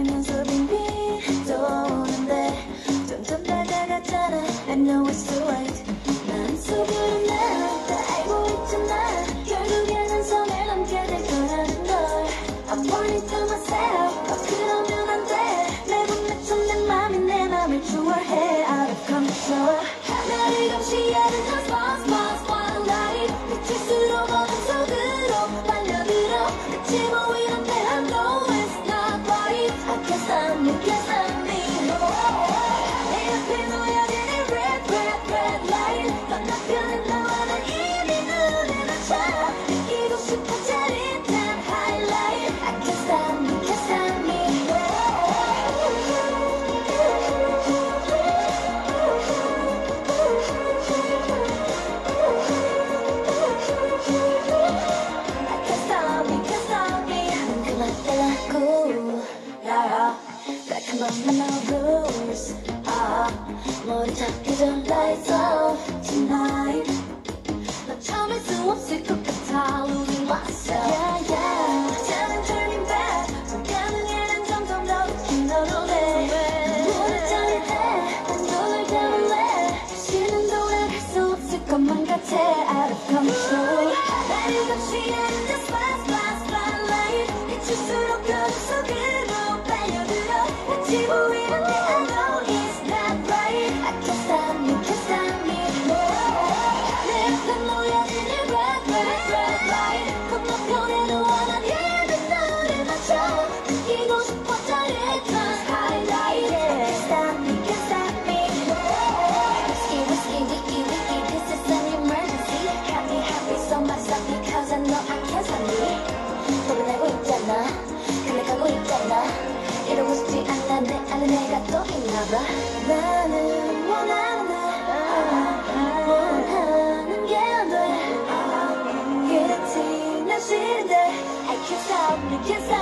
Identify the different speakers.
Speaker 1: 살면서 빙빙 도는데 점점 다가갔잖아. I know it's too late. 난
Speaker 2: 속으로 난다. 알고 있지만 결국에는 선을 넘게 될 거라는 걸.
Speaker 1: I'm warning to
Speaker 2: myself.
Speaker 1: 어, 그러면 안돼. 매번 맺힌 내 맘이 내 맘을 추월해. Out of control.
Speaker 2: 나를 감시하는 cosmos cosmos one light 빛을수록 어둠 속으로
Speaker 1: 빨려들어.
Speaker 2: 끝이 보이 뭐, 난 너무 머리 잡기 좀 다 있어 너인가봐 나는 원하는데 원하는 게 안돼 I can't stop, I can't stop